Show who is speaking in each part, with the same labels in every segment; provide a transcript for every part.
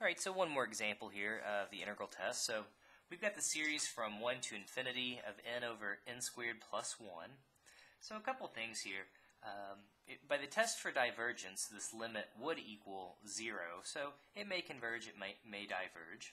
Speaker 1: Alright, so one more example here of the integral test. So we've got the series from 1 to infinity of n over n squared plus 1. So a couple things here. Um, it, by the test for divergence, this limit would equal 0, so it may converge, it may, may diverge.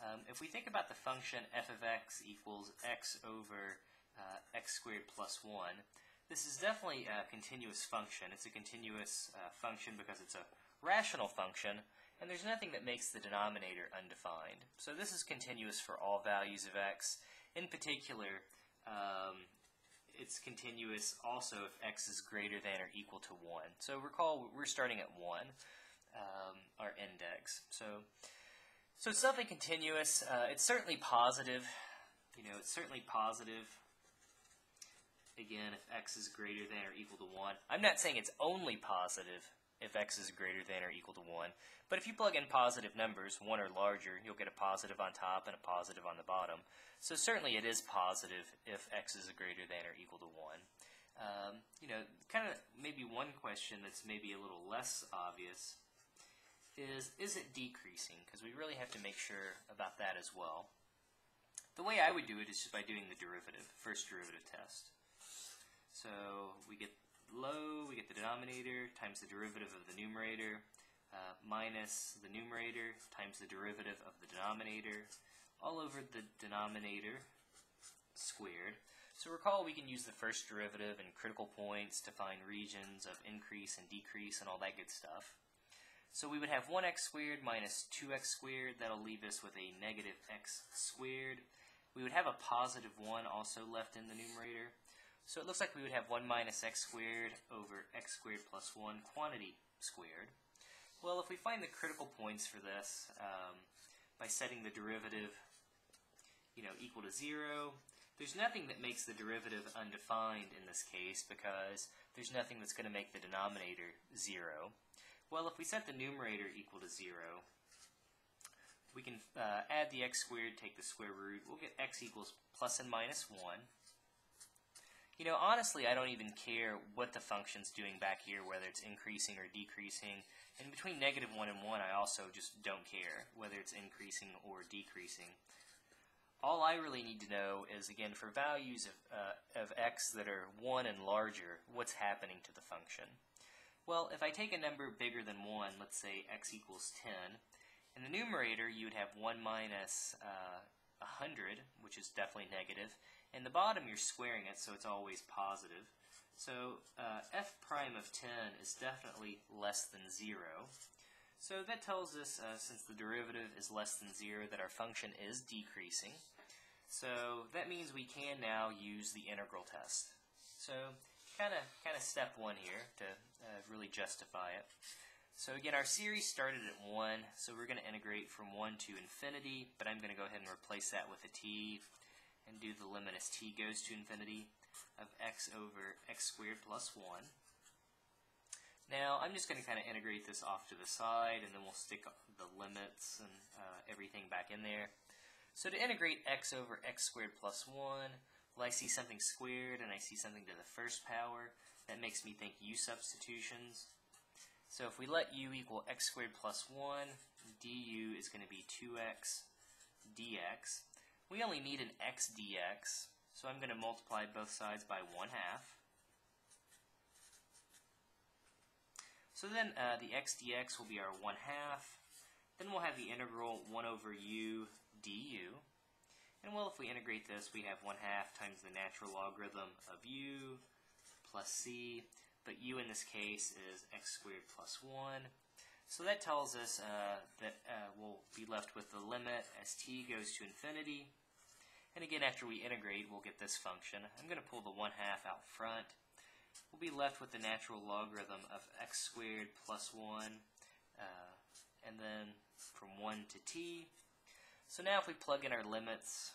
Speaker 1: Um, if we think about the function f of x equals x over uh, x squared plus 1, this is definitely a continuous function. It's a continuous uh, function because it's a rational function, and there's nothing that makes the denominator undefined. So this is continuous for all values of x. In particular, um, it's continuous also if x is greater than or equal to 1. So recall we're starting at 1, um, our index. So, so it's definitely continuous. Uh, it's certainly positive. You know, it's certainly positive. Again, if x is greater than or equal to 1. I'm not saying it's only positive if x is greater than or equal to 1. But if you plug in positive numbers, 1 or larger, you'll get a positive on top and a positive on the bottom. So certainly it is positive if x is greater than or equal to 1. Um, you know, kind of maybe one question that's maybe a little less obvious is, is it decreasing? Because we really have to make sure about that as well. The way I would do it is just by doing the derivative, first derivative test. So we get low, we get the denominator times the derivative of the numerator uh, minus the numerator times the derivative of the denominator all over the denominator squared. So recall we can use the first derivative and critical points to find regions of increase and decrease and all that good stuff. So we would have 1x squared minus 2x squared. That'll leave us with a negative x squared. We would have a positive 1 also left in the numerator. So it looks like we would have 1 minus x squared over x squared plus 1 quantity squared. Well, if we find the critical points for this um, by setting the derivative you know, equal to 0, there's nothing that makes the derivative undefined in this case because there's nothing that's going to make the denominator 0. Well, if we set the numerator equal to 0, we can uh, add the x squared, take the square root. We'll get x equals plus and minus 1. You know, honestly, I don't even care what the function's doing back here, whether it's increasing or decreasing. And between negative 1 and 1, I also just don't care whether it's increasing or decreasing. All I really need to know is, again, for values of, uh, of x that are 1 and larger, what's happening to the function? Well, if I take a number bigger than 1, let's say x equals 10, in the numerator you would have 1 minus uh, 100, which is definitely negative, in the bottom, you're squaring it, so it's always positive. So uh, f prime of 10 is definitely less than 0. So that tells us, uh, since the derivative is less than 0, that our function is decreasing. So that means we can now use the integral test. So kind of kind of step one here to uh, really justify it. So again, our series started at 1, so we're going to integrate from 1 to infinity, but I'm going to go ahead and replace that with a t the limit as t goes to infinity of x over x squared plus 1. Now, I'm just going to kind of integrate this off to the side, and then we'll stick the limits and uh, everything back in there. So to integrate x over x squared plus 1, well, I see something squared, and I see something to the first power. That makes me think u substitutions. So if we let u equal x squared plus 1, du is going to be 2x dx. We only need an x dx, so I'm going to multiply both sides by 1 half. So then uh, the x dx will be our 1 half. Then we'll have the integral 1 over u du. And well, if we integrate this, we have 1 half times the natural logarithm of u plus c. But u in this case is x squared plus 1. So that tells us uh, that uh, we'll be left with the limit as t goes to infinity and again, after we integrate, we'll get this function. I'm going to pull the 1 half out front. We'll be left with the natural logarithm of x squared plus 1, uh, and then from 1 to t. So now if we plug in our limits,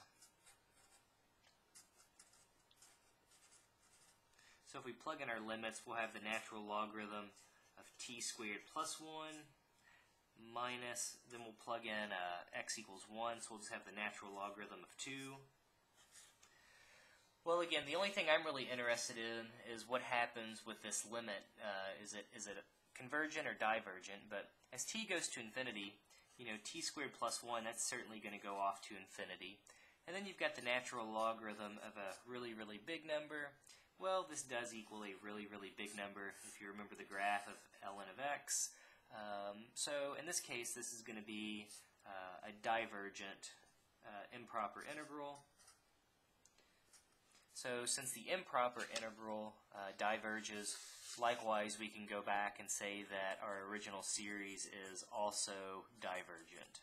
Speaker 1: so if we plug in our limits, we'll have the natural logarithm of t squared plus 1 minus, then we'll plug in uh, x equals 1, so we'll just have the natural logarithm of 2. Well, again, the only thing I'm really interested in is what happens with this limit. Uh, is it is it convergent or divergent? But as t goes to infinity, you know, t squared plus 1, that's certainly going to go off to infinity. And then you've got the natural logarithm of a really, really big number. Well, this does equal a really, really big number if you remember the graph of ln of x. Um, so in this case, this is going to be uh, a divergent uh, improper integral. So since the improper integral uh, diverges, likewise we can go back and say that our original series is also divergent.